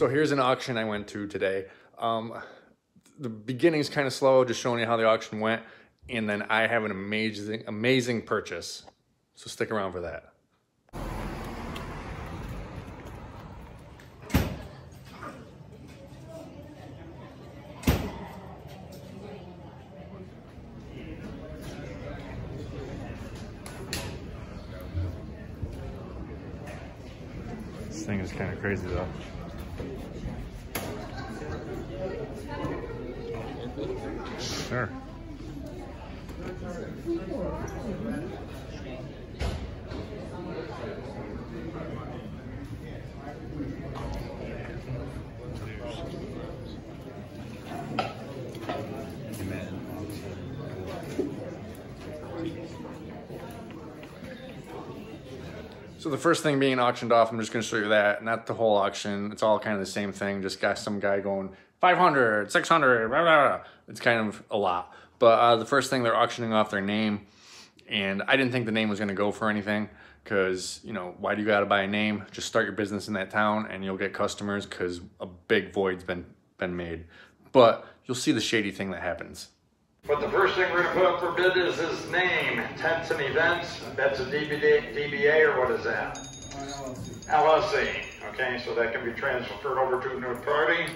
So here's an auction I went to today. Um, the beginning's kind of slow, just showing you how the auction went. And then I have an amazing, amazing purchase. So stick around for that. This thing is kind of crazy though. Sure. So the first thing being auctioned off, I'm just going to show you that, not the whole auction. It's all kind of the same thing. Just got some guy going 500, 600, blah, blah, blah. It's kind of a lot. But uh, the first thing they're auctioning off their name, and I didn't think the name was going to go for anything because you know why do you got to buy a name? Just start your business in that town, and you'll get customers because a big void's been been made. But you'll see the shady thing that happens. But the first thing we're gonna put up for bid is his name, Tents and Events. That's a DBA, DBA or what is that? LLC. Okay, so that can be transferred over to a new party.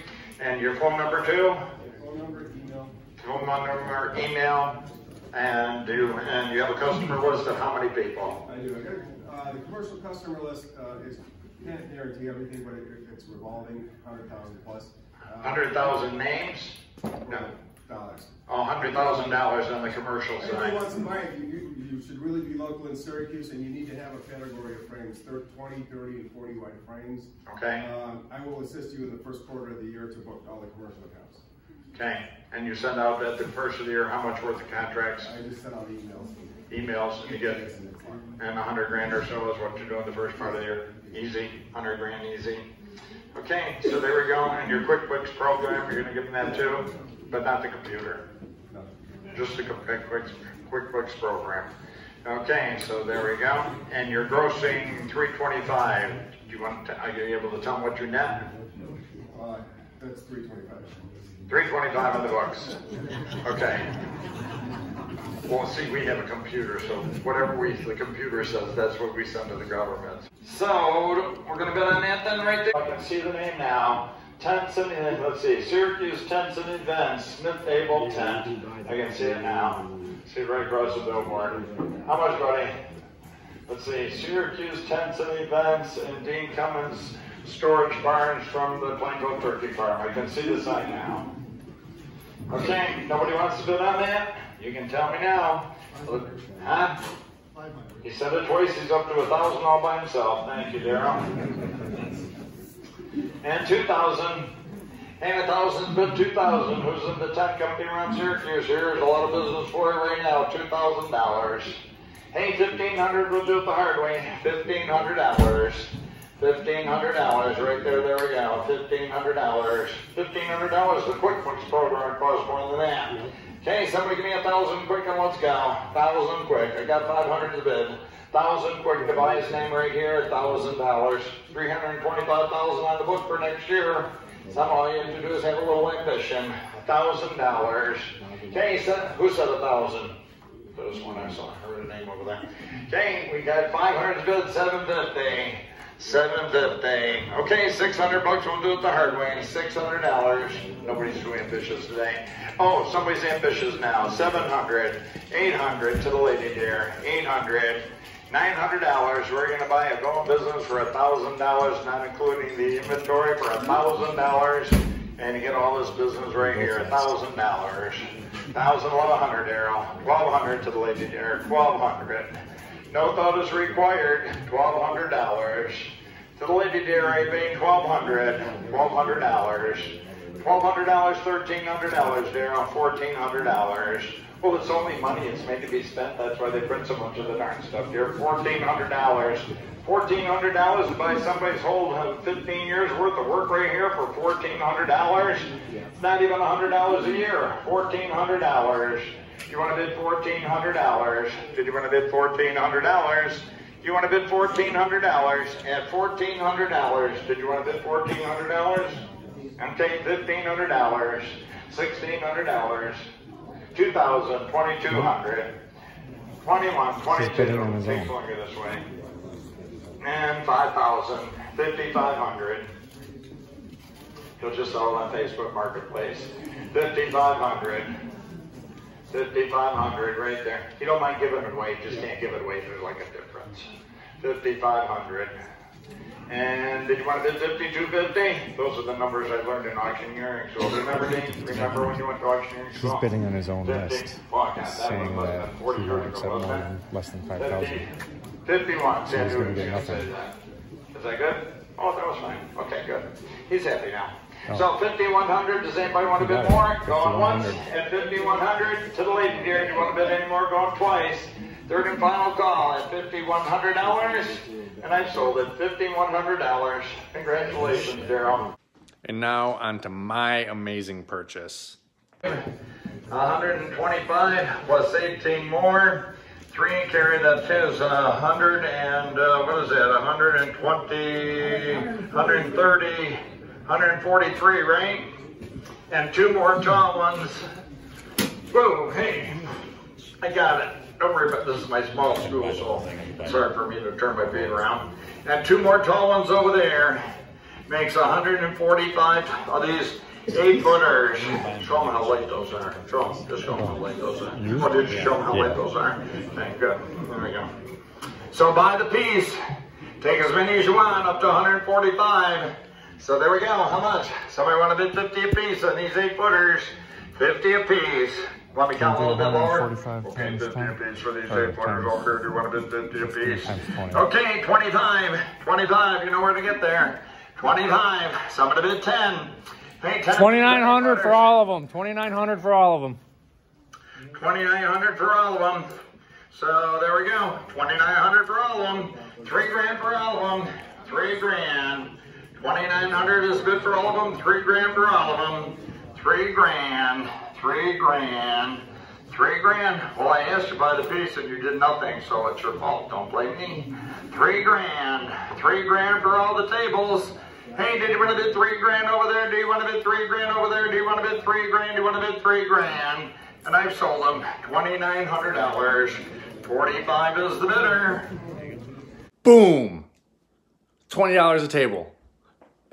And your phone number too? Phone number, email. Phone number, email, and do, and you have a customer list of how many people? I do. Uh, the commercial customer list, uh, is, can't guarantee everything, but it, it's revolving, hundred thousand plus. Uh, Hundred thousand names? No. Dollars. Oh, hundred thousand dollars on the commercial side. wants to buy it, you, you, you should really be local in Syracuse, and you need to have a category of frames, thir- 20, 30, and forty wide frames. Okay, Um, I will assist you in the first quarter of the year to book all the commercial accounts. okay. And you send out at the first of the year, how much worth of contracts, I just sent out emails. emails, and you get And a hundred grand or so is what you're doing the first part of the year. Easy, hundred grand easy. Okay, so there we go. And your QuickBooks program, you're gonna give them that too, but not the computer, No. just the Quick- Quick- QuickBooks program. Okay, so there we go. And you're grossing three twenty-five. Do you want, to- are you able to tell them what your net? Uh, that's three twenty-five. Three twenty-five on the books. Okay. Well, see, we have a computer, so whatever we, the computer says, that's what we send to the government. So, we're gonna bid on that then, right there? I can see the name now. Tents and, uh, let's see, Syracuse Tents and Events, Smith Able Tent. I can see it now. See right across the billboard. How much, buddy? Let's see, Syracuse Tents and Events and Dean Cummins Storage Barns from the Planko Turkey Farm. I can see the sign now. Okay, nobody wants to bid on that? You can tell me now. Look, Huh? He said it twice, he's up to a thousand all by himself. Thank you, Daryl. And two thousand, and a thousand, bid two thousand. Who's in the tech company around Syracuse here? There's a lot of business for you right now, two thousand dollars. Hey, fifteen hundred, we'll do it the hard way. Fifteen hundred dollars. Fifteen hundred dollars, right there, there we go, fifteen hundred dollars. Fifteen hundred dollars, the QuickBooks program costs more than that. Okay, somebody give me a thousand quick and let's go. Thousand quick, I got five hundred to bid. Thousand quick to buy his name right here, thousand dollars. Three hundred twenty-five thousand on the book for next year. Some all you have to do is have a little ambition. A Thousand dollars. Okay, so, uh, who said a thousand? There's one I saw, I heard a name over there. Okay, we got five hundred to bid, seven fifty. Seven fifty. Okay, six hundred bucks. We'll do it the hard way. Six hundred dollars. Nobody's too ambitious today. Oh, somebody's ambitious now. Seven hundred. Eight hundred to the lady. Nine hundred dollars. We're gonna buy a going business for a thousand dollars, not including the inventory, for a thousand dollars. And you get all this business right here. A thousand dollars. Thousand, eleven hundred, Daryl. Twelve hundred to the lady. Twelve hundred. No thought is required. Twelve hundred dollars. To the hundred dollars, thirteen hundred dollars, Daryl. Fourteen hundred dollars. Well, it's only money. It's made to be spent. That's why they print so much of the darn stuff here. Fourteen hundred dollars. Fourteen hundred dollars to buy somebody's whole uh, fifteen years worth of work right here for fourteen hundred dollars. It's not even a hundred dollars a year. Fourteen hundred dollars. You want to bid fourteen hundred dollars? Did you want to bid fourteen hundred dollars? You want to bid fourteen hundred dollars at fourteen hundred dollars. Did you want to bid fourteen hundred dollars? I'm taking fifteen hundred dollars, sixteen hundred dollars, two thousand, twenty-two hundred, twenty-one, twenty-two. bidding on his Take own. a look at this way. And five thousand, fifty-five hundred. He'll just sell it on Facebook Marketplace. Fifty-five hundred. Fifty-five hundred right there. You don't mind giving it away, just can't give it away, there's like a difference. Fifty-five hundred. And did you want to bid fifty-two fifty? Those are the numbers I learned in auctioneering, so remember, Dean, remember when you went to auctioneering He's bidding on his own 50. list, Fuck, that saying that have been 40 he years would ago, accept more wasn't it? than less than five thousand. 51, see, I he's gonna get gonna say nothing. that. Is that good? Oh, that was fine. Okay, good. He's happy now. Oh. So 5100, does anybody want to He bid got it. more? Going once 5100. at 5100 to the lady here. Do you want to bid any more? Going twice. Third and final call at $5,100. And I sold at $5,100. Congratulations, Daryl. And now on to my amazing purchase. 125 plus 18 more. Three carry that is a 100 and uh, what is that? 120, 130, 143, right? And two more tall ones. Whoa, hey, I got it. Don't worry about this. is my small school, so sorry for me to turn my feet around. And two more tall ones over there makes 145 of these eight footers. Show them how light those are. Show them. Just show them how light those are. Oh, did you show them how light those are? Thank good. There we go. So buy the piece. Take as many as you want, up to 145. So there we go. How much? Somebody want to bid 50 a piece on these eight footers? 50 a piece. Want me to count a little bit lower? 145 Okay, times 50 a 10. piece for these eight footers over. Do you want to bid 50 a piece? Times 20. Okay, 25. 25. You know where to get there. 25. Somebody bid 10. Hey, 10. Twenty-nine hundred for all of them. Twenty-nine hundred for all of them. 2900 for all of them. So there we go. 2900 for all of them. Three grand for all of them. Three grand. 2900 is good for all of them. Three grand for all of them. Three grand. Three grand. Three grand. Well, I asked you by the piece and you did nothing, so it's your fault. Don't blame me. Three grand. Three grand for all the tables. Hey, did you want to bid three grand over there? Do you want to bid three grand over there? Do you want to bid three grand? Do you want to bid three grand? And I've sold them twenty-nine hundred dollars. Forty-five is the bidder. Boom! $20 a table.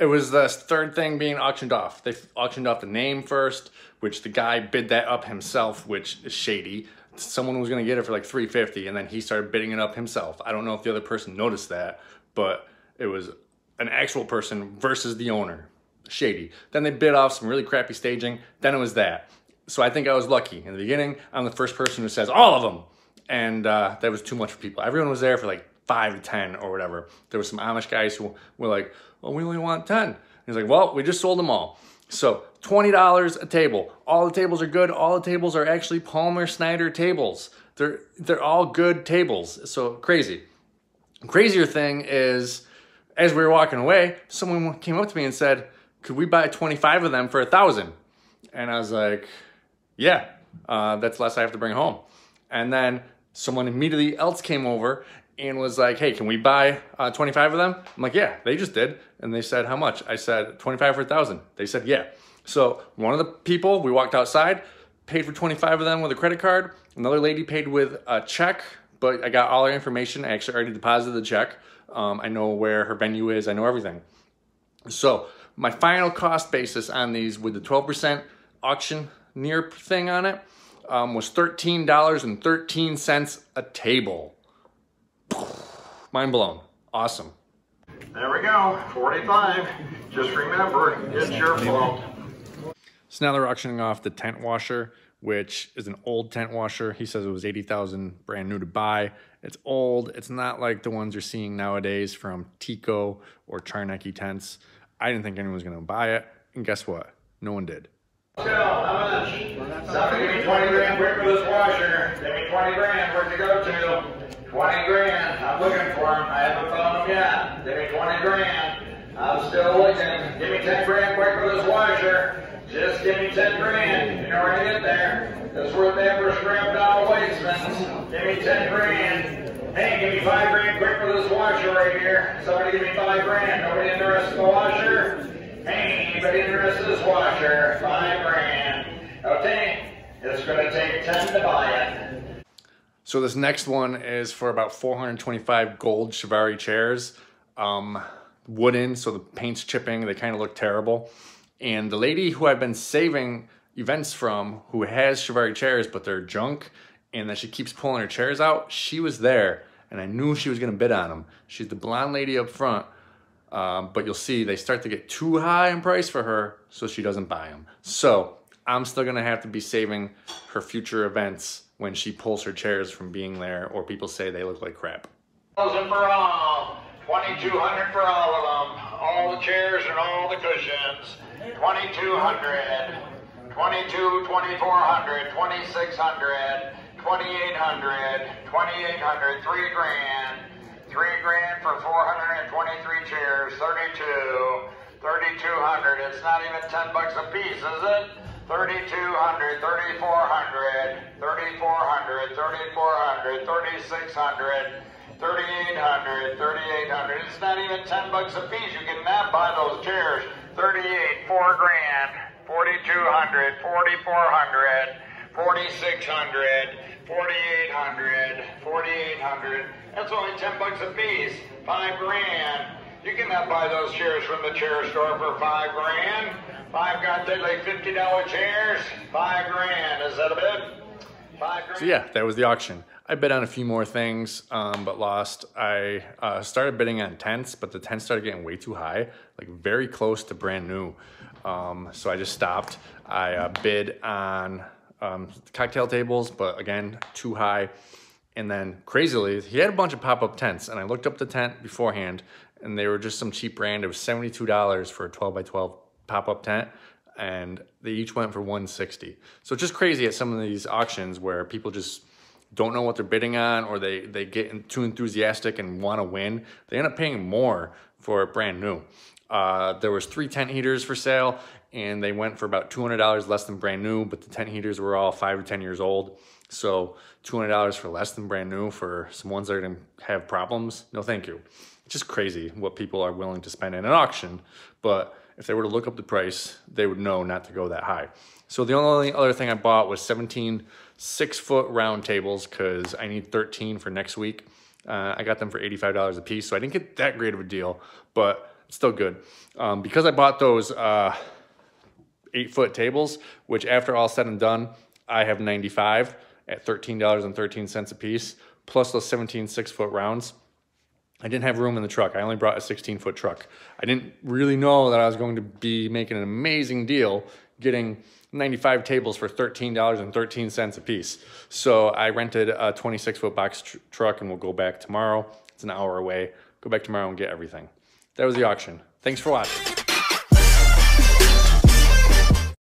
It was the third thing being auctioned off. They auctioned off the name first, which the guy bid that up himself, which is shady. Someone was gonna get it for like 350 and then he started bidding it up himself. I don't know if the other person noticed that, but it was an actual person versus the owner. Shady. Then they bid off some really crappy staging. Then it was that. So I think I was lucky. In the beginning, I'm the first person who says all of them. And uh, that was too much for people. Everyone was there for like five to 10 or whatever. There were some Amish guys who were like, well, we only want 10. He's like, well, we just sold them all. So $20 a table. All the tables are good. All the tables are actually Palmer Snyder tables. They're, they're all good tables. So crazy. Crazier thing is, as we were walking away, someone came up to me and said, could we buy 25 of them for a thousand? And I was like, yeah, uh, that's less I have to bring home. And then someone immediately else came over and was like, hey, can we buy uh, 25 of them? I'm like, yeah, they just did. And they said, how much? I said, 25 for a thousand. They said, yeah. So one of the people, we walked outside, paid for 25 of them with a credit card. Another lady paid with a check, but I got all her information. I actually already deposited the check. Um, I know where her venue is. I know everything. So my final cost basis on these with the 12% auction near thing on it um, was $13.13 a table. Mind blown. Awesome. There we go. Forty-five. Just remember, it's your fault. So now they're auctioning off the tent washer, which is an old tent washer. He says it was 80,000 brand new to buy. It's old. It's not like the ones you're seeing nowadays from Tico or Charnecki tents. I didn't think anyone was going to buy it. And guess what? No one did. Somebody give me twenty grand quick for this washer. Give me twenty grand, where'd you go to? Twenty grand, I'm looking for him, I haven't found him yet. Give me twenty grand, I'm still looking. Give me ten grand quick for this washer. Just give me ten grand, you know where there. That's worth every scrap down wastelands. Give me ten grand. Hey, give me five grand quick for this washer right here. Somebody give me five grand. Nobody interested in the washer? Interested in this washer? Five grand. Okay, it's gonna take ten to buy it. So this next one is for about 425 gold Chiavari chairs. Um, wooden, so the paint's chipping. They kind of look terrible. And the lady who I've been saving events from, who has Chiavari chairs, but they're junk, and that she keeps pulling her chairs out, she was there, and I knew she was gonna bid on them. She's the blonde lady up front, um, but you'll see they start to get too high in price for her, so she doesn't buy them. So I'm still gonna have to be saving her future events when she pulls her chairs from being there, or people say they look like crap. Thousand for all. Twenty-two hundred for all of them. All the chairs and all the cushions. Twenty-two hundred. Twenty-two, twenty-four hundred, twenty-six hundred, twenty-eight hundred, twenty-eight hundred, three grand. Three grand for four hundred and twenty-three chairs. Thirty-two. Thirty-two hundred. It's not even ten bucks a piece, is it? Thirty-two hundred, thirty-four hundred, thirty-four hundred, thirty-four hundred, thirty-six hundred. 3800 3800 It's not even 10 bucks a piece. You can not buy those chairs. 38 4 grand. 4200 4400 4600 4800 4800 That's only 10 bucks a piece. 5 grand. You cannot buy those chairs from the chair store for 5 grand. 5 got like $50 chairs. 5 grand. Is that a bid? 5 grand. So yeah, that was the auction. I bid on a few more things, um, but lost. I uh, started bidding on tents, but the tents started getting way too high, like very close to brand new. Um, so I just stopped. I uh, bid on um, cocktail tables, but again, too high. And then crazily, he had a bunch of pop-up tents, and I looked up the tent beforehand, and they were just some cheap brand. It was seventy-two dollars for a twelve by twelve pop-up tent, and they each went for one sixty. So just crazy at some of these auctions where people just don't know what they're bidding on or they, they get too enthusiastic and want to win, they end up paying more for brand new. Uh, there was three tent heaters for sale and they went for about $200 less than brand new, but the tent heaters were all five to 10 years old. So $200 for less than brand new for some ones that are gonna have problems, no thank you. It's just crazy what people are willing to spend in an auction, but if they were to look up the price, they would know not to go that high. So the only other thing I bought was 17 six foot round tables because I need 13 for next week. Uh, I got them for $85 a piece, so I didn't get that great of a deal, but still good. Um, because I bought those uh, eight foot tables, which after all said and done, I have 95 at $13.13 a piece, plus those 17 six foot rounds. I didn't have room in the truck. I only brought a 16 foot truck. I didn't really know that I was going to be making an amazing deal getting 95 tables for $13.13 a piece. So I rented a 26 foot box tr truck and we'll go back tomorrow. It's an hour away. Go back tomorrow and get everything. That was the auction. Thanks for watching.